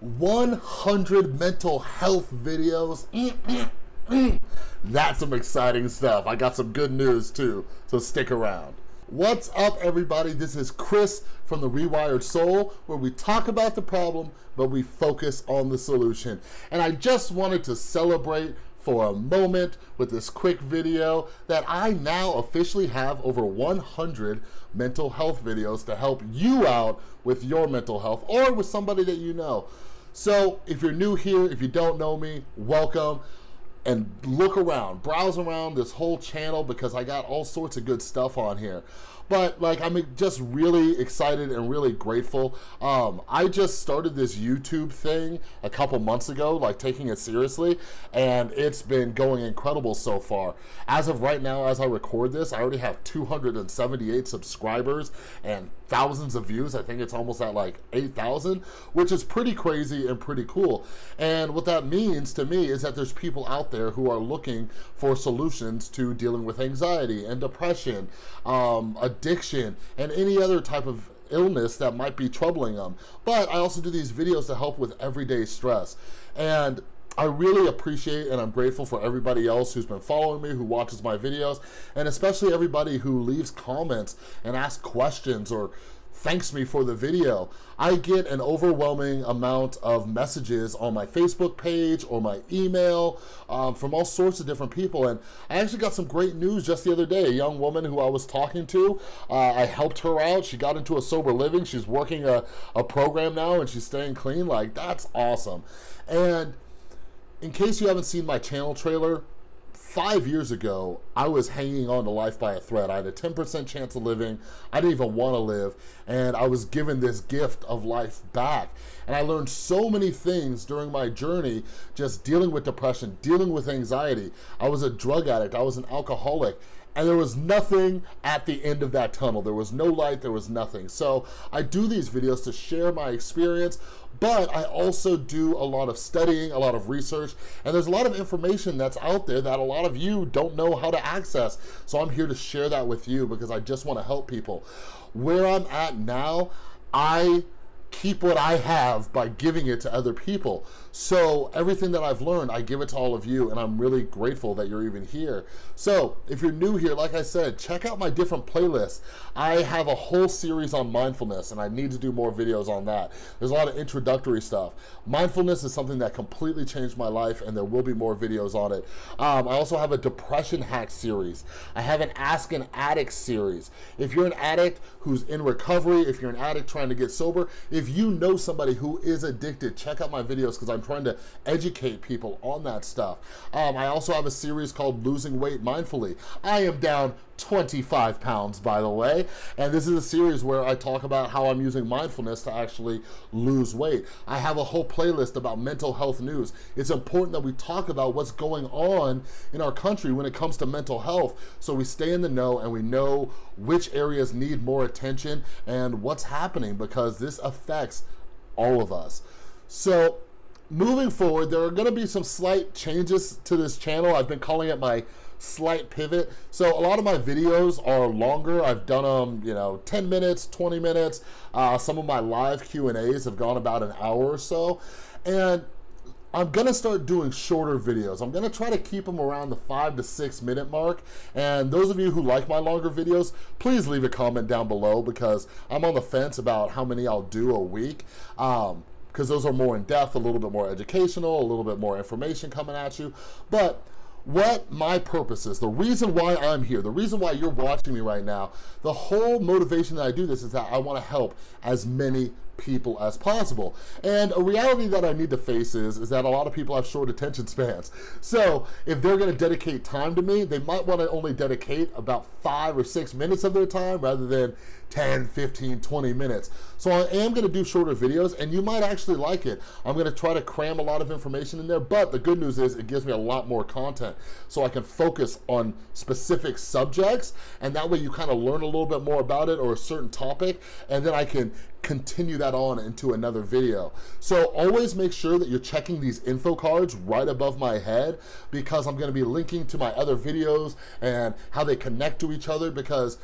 100 mental health videos. That's some exciting stuff. I got some good news too, so stick around. What's up, everybody? This is Chris from The Rewired Soul, where we talk about the problem, but we focus on the solution. And I just wanted to celebrate for a moment with this quick video that I now officially have over 100 mental health videos to help you out with your mental health or with somebody that you know. So if you're new here, if you don't know me, welcome and look around, browse around this whole channel because I got all sorts of good stuff on here. But like, I'm just really excited and really grateful. Um, I just started this YouTube thing a couple months ago, like taking it seriously, and it's been going incredible so far. As of right now, as I record this, I already have 278 subscribers and thousands of views. I think it's almost at like 8,000, which is pretty crazy and pretty cool. And what that means to me is that there's people out there who are looking for solutions to dealing with anxiety and depression, um, addiction, and any other type of illness that might be troubling them. But I also do these videos to help with everyday stress. And I really appreciate and I'm grateful for everybody else who's been following me, who watches my videos, and especially everybody who leaves comments and asks questions or thanks me for the video. I get an overwhelming amount of messages on my Facebook page or my email um, from all sorts of different people. And I actually got some great news just the other day. A young woman who I was talking to, uh, I helped her out. She got into a sober living. She's working a, a program now and she's staying clean. Like, that's awesome. And in case you haven't seen my channel trailer, five years ago, I was hanging on to life by a thread. I had a 10% chance of living. I didn't even want to live. And I was given this gift of life back. And I learned so many things during my journey just dealing with depression, dealing with anxiety. I was a drug addict, I was an alcoholic and there was nothing at the end of that tunnel. There was no light, there was nothing. So I do these videos to share my experience, but I also do a lot of studying, a lot of research, and there's a lot of information that's out there that a lot of you don't know how to access. So I'm here to share that with you because I just want to help people. Where I'm at now, I keep what I have by giving it to other people. So everything that I've learned, I give it to all of you, and I'm really grateful that you're even here. So if you're new here, like I said, check out my different playlists. I have a whole series on mindfulness, and I need to do more videos on that. There's a lot of introductory stuff. Mindfulness is something that completely changed my life, and there will be more videos on it. Um, I also have a depression hack series. I have an Ask an Addict series. If you're an addict who's in recovery, if you're an addict trying to get sober, if you know somebody who is addicted, check out my videos because I'm trying to educate people on that stuff. Um, I also have a series called Losing Weight Mindfully. I am down 25 pounds, by the way. And this is a series where I talk about how I'm using mindfulness to actually lose weight. I have a whole playlist about mental health news. It's important that we talk about what's going on in our country when it comes to mental health so we stay in the know and we know which areas need more attention and what's happening because this affects all of us. So moving forward, there are going to be some slight changes to this channel. I've been calling it my slight pivot. So a lot of my videos are longer. I've done them, you know, 10 minutes, 20 minutes. Uh, some of my live Q&As have gone about an hour or so. And I'm gonna start doing shorter videos. I'm gonna try to keep them around the five to six minute mark. And those of you who like my longer videos, please leave a comment down below because I'm on the fence about how many I'll do a week. Um, because those are more in depth, a little bit more educational, a little bit more information coming at you. But what my purpose is, the reason why I'm here, the reason why you're watching me right now, the whole motivation that I do this is that I want to help as many people as possible. And a reality that I need to face is, is that a lot of people have short attention spans. So if they're gonna dedicate time to me, they might wanna only dedicate about five or six minutes of their time rather than 10, 15, 20 minutes. So I am gonna do shorter videos and you might actually like it. I'm gonna try to cram a lot of information in there, but the good news is it gives me a lot more content so I can focus on specific subjects and that way you kind of learn a little bit more about it or a certain topic and then I can continue that on into another video. So always make sure that you're checking these info cards right above my head because I'm gonna be linking to my other videos and how they connect to each other because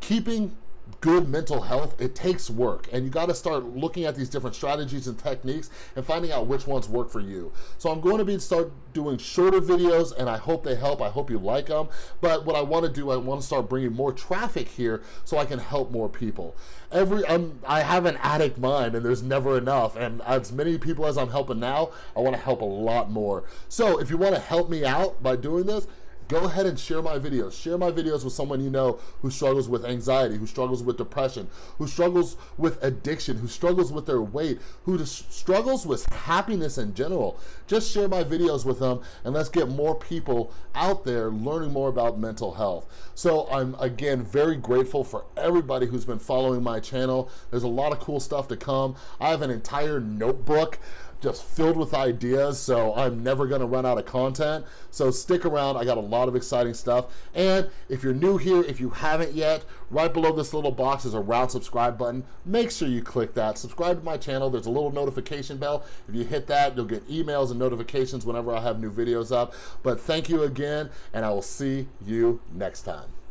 keeping good mental health, it takes work. And you got to start looking at these different strategies and techniques and finding out which ones work for you. So I'm going to be start doing shorter videos and I hope they help. I hope you like them. But what I want to do, I want to start bringing more traffic here so I can help more people. Every I'm, I have an addict mind and there's never enough. And as many people as I'm helping now, I want to help a lot more. So if you want to help me out by doing this, go ahead and share my videos. Share my videos with someone you know who struggles with anxiety, who struggles with depression, who struggles with addiction, who struggles with their weight, who struggles with happiness in general. Just share my videos with them and let's get more people out there learning more about mental health. So I'm, again, very grateful for everybody who's been following my channel. There's a lot of cool stuff to come. I have an entire notebook just filled with ideas, so I'm never gonna run out of content. So stick around, I got a lot of exciting stuff. And if you're new here, if you haven't yet, right below this little box is a round subscribe button. Make sure you click that. Subscribe to my channel, there's a little notification bell. If you hit that, you'll get emails and notifications whenever I have new videos up. But thank you again, and I will see you next time.